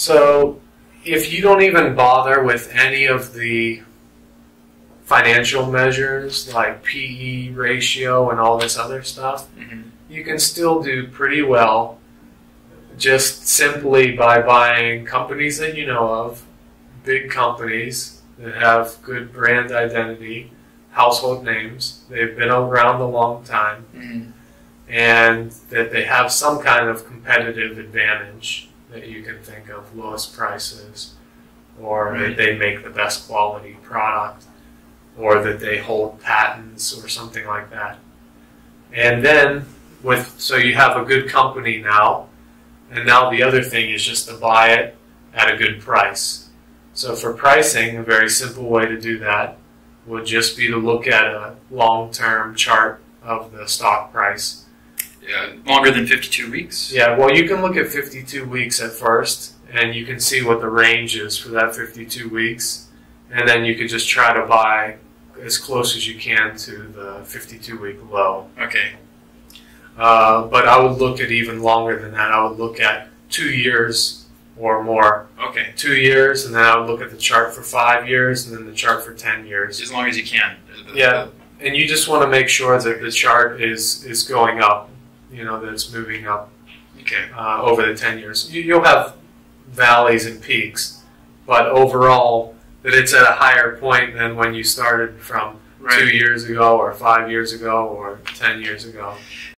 So if you don't even bother with any of the financial measures like PE ratio and all this other stuff, hmm you can still do pretty well just simply by buying companies that you know of, big companies that have good brand identity, household names. They've been around a long time hmm and that they have some kind of competitive advantage that you can think of lowest prices or Right. that they make the best quality product or that they hold patents or something like that and then with so you have a good company now and now the other thing is just to buy it at a good price so for pricing a very simple way to do that would just be to look at a long-term chart of the stock price Longer than 52 weeks. Yeah, well, you can look at 52 weeks at first, and you can see what the range is for that 52 weeks, and then you can just try to buy as close as you can to the 52 week low. Okay. Uh, but I would look at even longer than that. I would look at two years or more. Okay. Two years, and then I would look at the chart for five years, and then the chart for 10 years. As long as you can. Yeah. And you just want to make sure that the chart is, is going up, you know, that it's moving up Okay. uh, over the 10 years. You, you'll have valleys and peaks, but overall, that it's at a higher point than when you started from two years ago, or five years ago, or 10 years ago.